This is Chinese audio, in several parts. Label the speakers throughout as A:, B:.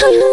A: とい。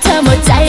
A: เธ在